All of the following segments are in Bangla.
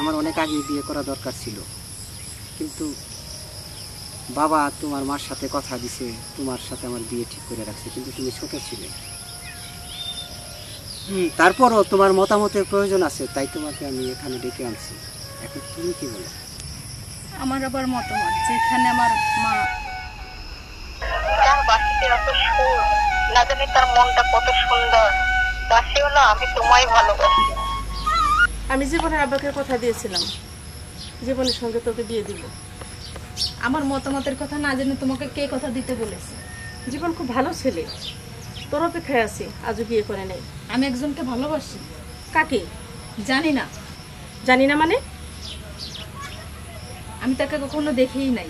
আমার অনেক আগে বিয়ে করা দরকার ছিল। কিন্তু বাবা তোমার মার সাথে কথা দিছে তোমার সাথে আমার বিয়ে ঠিক করে রাখছে কিন্তু তুমি ছোট ছিলে। হুম তারপরও তোমার মতামতের প্রয়োজন আছে তাই তোমাকে আমি এখানে ডেকে আনছি। এখন তুমি কি বলো? আমার আবার মতামত যেখানে আমার মা বাসিতে এত সুর না জানি তার মনটা কত সুন্দর। বাসিও না আমি তোমায় ভালোবাসি। আমি জীবনের আব্বাকে কথা দিয়েছিলাম। জীবনের সঙ্গে তোকে বিয়ে দিব। আমার মতামতের কথা না জেনে তোমাকে কে কথা দিতে বলেছে? জীবন খুব ভালো ছেলে। তোর অপেক্ষায় আছি আজও বিয়ে করে নেই। আমি একজনকে ভালোবাসি। কাকে? জানি না। জানি না মানে? আমি তাকে কখনো দেখেই নাই।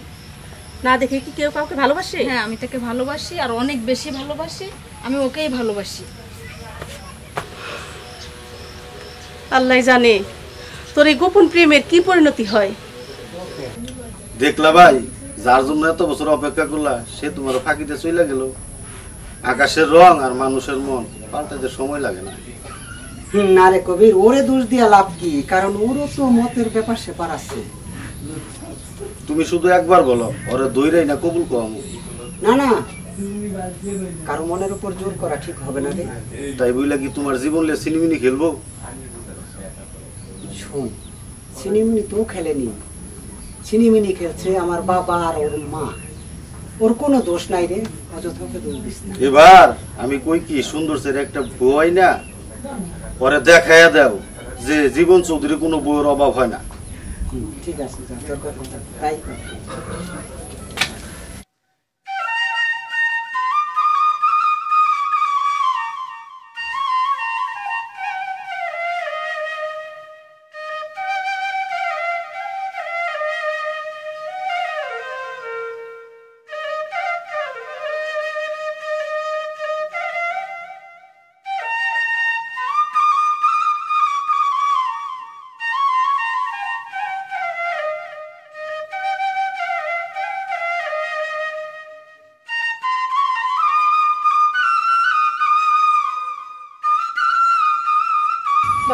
না দেখে কি কেউ কাউকে ভালোবাসে? হ্যাঁ আমি তাকে ভালোবাসি আর অনেক বেশি ভালোবাসি। আমি ওকেই ভালোবাসি। আল্লাহ জানে। তোর এই গোপন প্রেমের কি পরিণতি হয়? দেখলা ভাই যার জন্য এত বছর অপেক্ষা করলা সে তোমার ফাঁকিতে চলে গেল। আকাশের রং আর মানুষের মন পাল্টাতে সময় লাগে না। হুম না রে কবির ওরে দোষ দিয়া লাভ কি? কারণ ওরও তো মতের ব্যাপার সেপার আছে। তুমি শুধু একবার বলো ওরে দইরাই না কবুল কম? না না। কারও মনের উপর জোর করা ঠিক হবে না রে। তাই বইলা কি তোমার জীবন লিয়ে সিনেমিনি খেলব? শোন সিনেমিনি তো খেলেনি। সিনেমিনি খেলছে আমার বাবা আর ওর মা। ওর কোনো দোষ নাই রে অযথাকে দোষ দিস না। এবার আমি কই কি সুন্দর ছেলে একটা বই না? পরে দেখাইয়া দাও যে জীবন চৌধুরী কোনো বইয়ের অভাব হয় না। ঠিক আছে তাই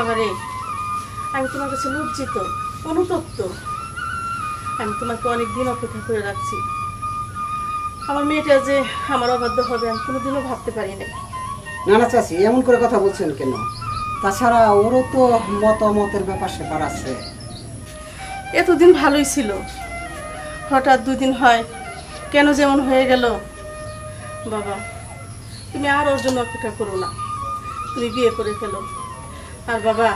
বাবা রে আমি তোমার কাছে লজ্জিত অনুতপ্ত। আমি তোমাকে অনেকদিন অপেক্ষা করে রাখছি। আমার মেয়েটা যে আমার অবাধ্য হবে আমি কোনোদিনও ভাবতে পারি না না না চাষি এমন করে কথা বলছেন কেন? তাছাড়া ওরও তো মতামতের ব্যাপার সেপার আছে। এতদিন ভালোই ছিল। হঠাৎ দুদিন হয় কেন যেমন হয়ে গেল। বাবা তুমি আর ওর জন্য অপেক্ষা করো না। তুমি বিয়ে করে ফেলো। আর বাবা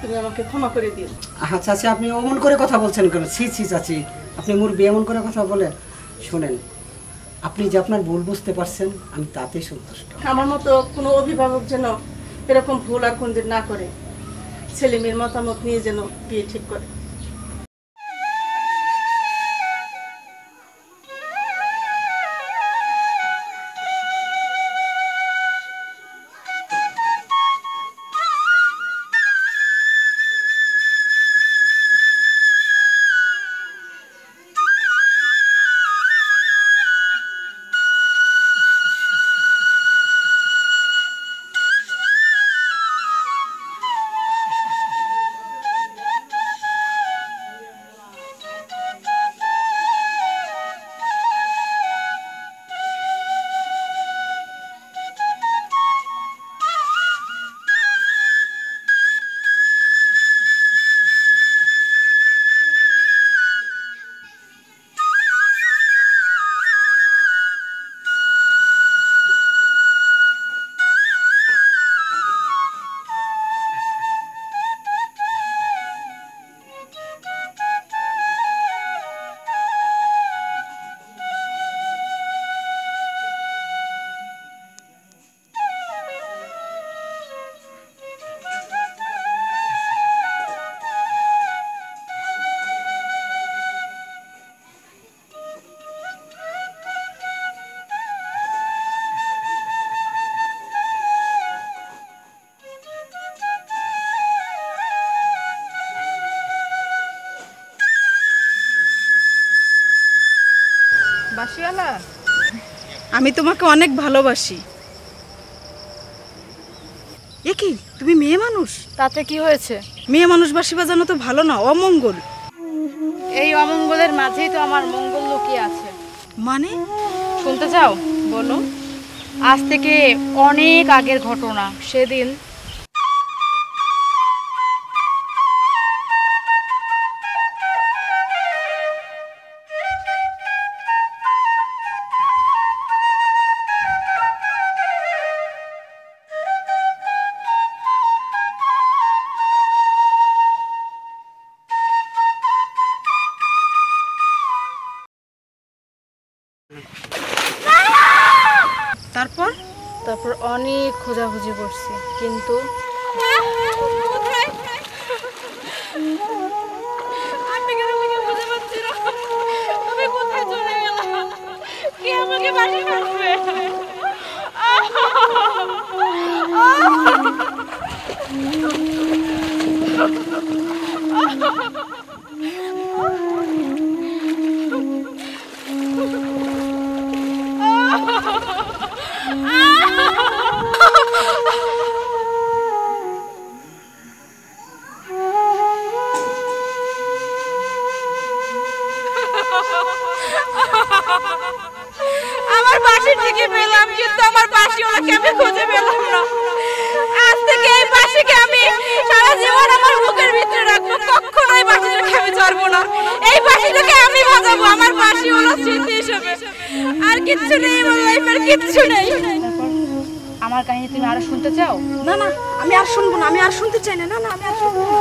তুমি আমাকে ক্ষমা করে দিও। হ্যাঁ চাচি আপনি অমন করে কথা বলছেন কেন? ছি ছি চাচি আপনি মুরবি এমন করে কথা বলেন। শোনেন আপনি যে আপনার ভুল বুঝতে পারছেন আমি তাতেই সন্তুষ্ট। আমার মতো কোনো অভিভাবক যেন এরকম ভুল আর কোনদিন না করে ছেলে মেয়ের মতামত নিয়ে যেন বিয়ে ঠিক করে। বাসিওয়ালা আমি তোমাকে অনেক ভালোবাসি। এ কি? তুমি মেয়ে মানুষ? তাতে কি হয়েছে? মেয়ে মানুষ বাসি বাজানো তো ভালো না অমঙ্গল। এই অমঙ্গলের মাঝেই তো আমার মঙ্গল লুকিয়ে আছে। মানে? শুনতে চাও? বলো আজ থেকে অনেক আগের ঘটনা সেদিন অনেক খোঁজাখুঁজি করছি কিন্তু আমার বাসি থেকে পেলাম কিন্তু আমার বাসিওয়ালাকে আমি খুঁজে পেলাম না। আজ থেকে এই বাসিকে আমি সারা জীবন আমার বুকের ভিতরে রাখব কখনো এই বাসিটাকে আমি ছাড়বো না। এই বাসিটাকে আমি বাজাবো আমার বাসিওয়ালা স্মৃতি হিসেবে। আর কিচ্ছু নেই আমার লাইফের কিচ্ছু নেই। আমার কাহিনী তুমি আরও শুনতে চাও? না না আমি আর শুনব না আমি আর শুনতে চাই না না না আমি আর শুনব না।